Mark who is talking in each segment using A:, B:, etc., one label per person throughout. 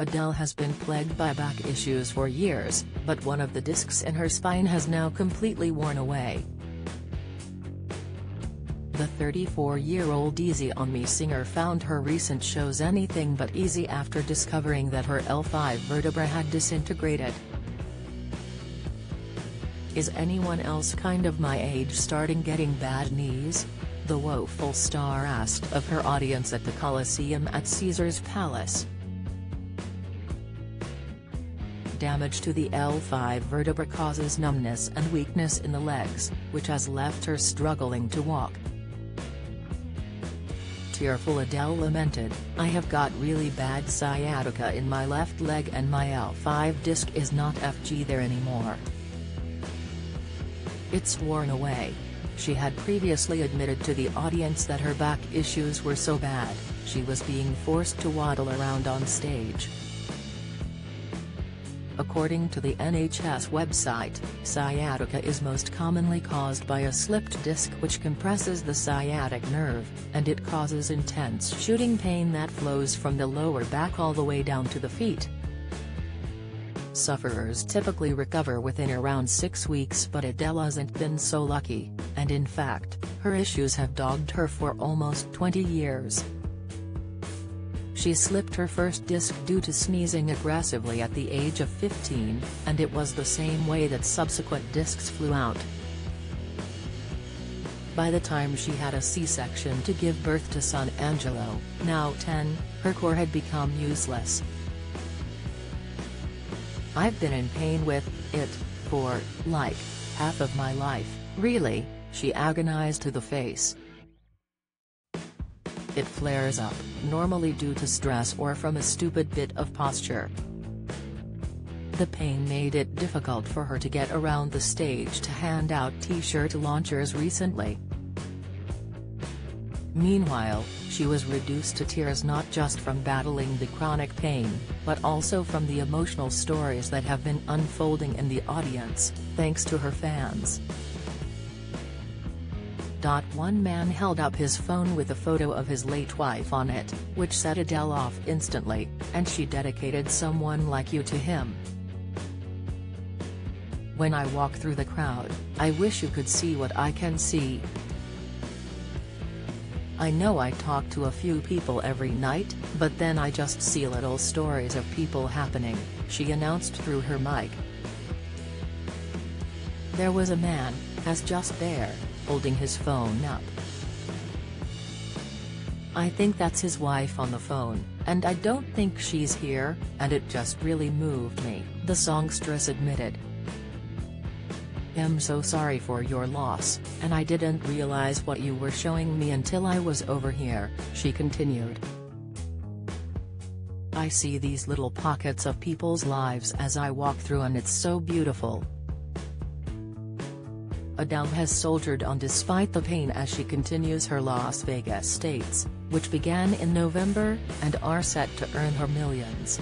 A: Adele has been plagued by back issues for years, but one of the discs in her spine has now completely worn away. The 34-year-old Easy On Me singer found her recent shows anything but easy after discovering that her L5 vertebra had disintegrated. Is anyone else kind of my age starting getting bad knees? The woeful star asked of her audience at the Colosseum at Caesars Palace. Damage to the L5 vertebra causes numbness and weakness in the legs, which has left her struggling to walk tearful Adele lamented, I have got really bad sciatica in my left leg and my L5 disc is not FG there anymore. It's worn away. She had previously admitted to the audience that her back issues were so bad, she was being forced to waddle around on stage. According to the NHS website, sciatica is most commonly caused by a slipped disc which compresses the sciatic nerve, and it causes intense shooting pain that flows from the lower back all the way down to the feet. Sufferers typically recover within around six weeks but Adele hasn't been so lucky, and in fact, her issues have dogged her for almost 20 years. She slipped her first disc due to sneezing aggressively at the age of 15, and it was the same way that subsequent discs flew out. By the time she had a C-section to give birth to son Angelo, now 10, her core had become useless. I've been in pain with it for, like, half of my life, really, she agonized to the face. It flares up, normally due to stress or from a stupid bit of posture. The pain made it difficult for her to get around the stage to hand out t-shirt launchers recently. Meanwhile, she was reduced to tears not just from battling the chronic pain, but also from the emotional stories that have been unfolding in the audience, thanks to her fans. One man held up his phone with a photo of his late wife on it, which set Adele off instantly, and she dedicated Someone Like You to him. When I walk through the crowd, I wish you could see what I can see. I know I talk to a few people every night, but then I just see little stories of people happening, she announced through her mic. There was a man, as just there, holding his phone up. I think that's his wife on the phone, and I don't think she's here, and it just really moved me, the songstress admitted. I'm so sorry for your loss, and I didn't realize what you were showing me until I was over here, she continued. I see these little pockets of people's lives as I walk through and it's so beautiful, Adele has soldiered on despite the pain as she continues her Las Vegas dates, which began in November, and are set to earn her millions.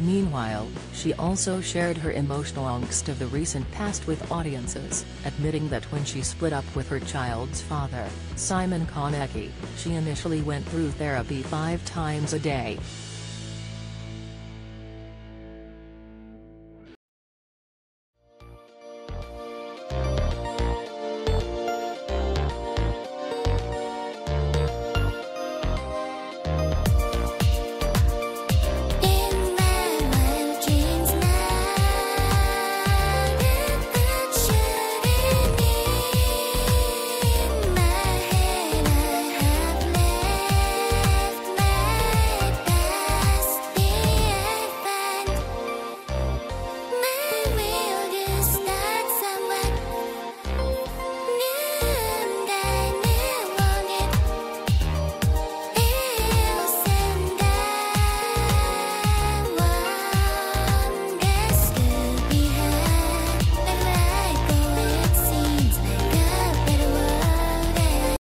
A: Meanwhile, she also shared her emotional angst of the recent past with audiences, admitting that when she split up with her child's father, Simon Konecki, she initially went through therapy five times a day,